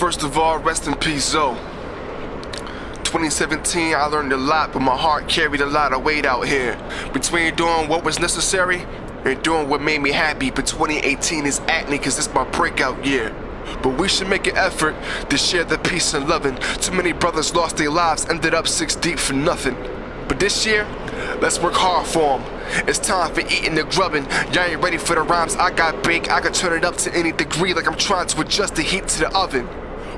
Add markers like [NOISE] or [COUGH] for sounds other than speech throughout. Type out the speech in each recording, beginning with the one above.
First of all, rest in peace, Zoe. 2017, I learned a lot, but my heart carried a lot of weight out here. Between doing what was necessary and doing what made me happy, but 2018 is acne cause it's my breakout year. But we should make an effort to share the peace and loving. Too many brothers lost their lives, ended up six deep for nothing. But this year, let's work hard for them. It's time for eating the grubbing. Y'all ain't ready for the rhymes I got big. I can turn it up to any degree like I'm trying to adjust the heat to the oven.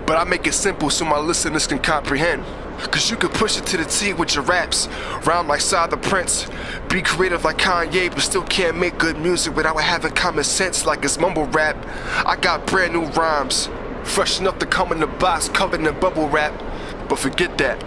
But I make it simple so my listeners can comprehend. Cause you can push it to the T with your raps. Rhyme like Side the Prince. Be creative like Kanye, but still can't make good music without having common sense like it's mumble rap. I got brand new rhymes. Fresh enough to come in the box covered in bubble wrap. But forget that.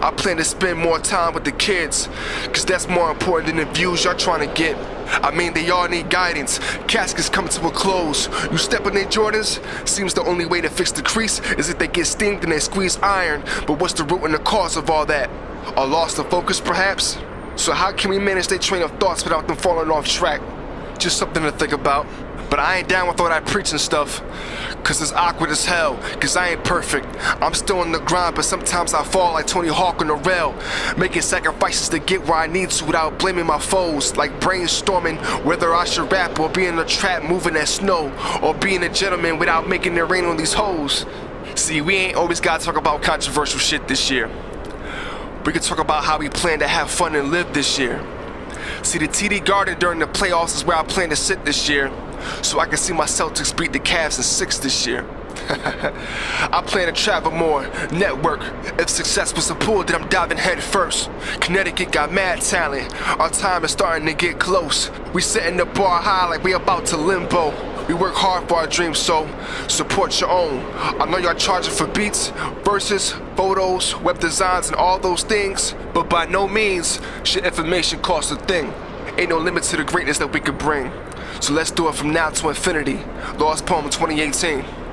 I plan to spend more time with the kids, cause that's more important than the views y'all trying to get. I mean, they all need guidance. Caskets coming to a close. You step on their Jordans, seems the only way to fix the crease is if they get steamed and they squeeze iron. But what's the root and the cause of all that? A loss of focus, perhaps? So, how can we manage their train of thoughts without them falling off track? Just something to think about. But I ain't down with all that preaching stuff. Cause it's awkward as hell. Cause I ain't perfect. I'm still in the grind, but sometimes I fall like Tony Hawk on the rail. Making sacrifices to get where I need to without blaming my foes. Like brainstorming whether I should rap or be in a trap moving that snow. Or being a gentleman without making it rain on these hoes. See, we ain't always gotta talk about controversial shit this year. We can talk about how we plan to have fun and live this year. See, the TD Garden during the playoffs is where I plan to sit this year so I can see my Celtics beat the Cavs in six this year. [LAUGHS] I plan to travel more, network. If success was a pool, then I'm diving head first. Connecticut got mad talent. Our time is starting to get close. We setting the bar high like we about to limbo. We work hard for our dreams, so support your own. I know y'all charging for beats, verses, photos, web designs, and all those things, but by no means should information cost a thing. Ain't no limit to the greatness that we could bring. So let's do it from now to infinity. Lost Poem 2018.